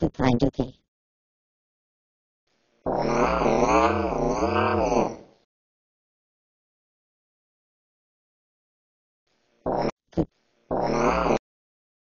can find your key.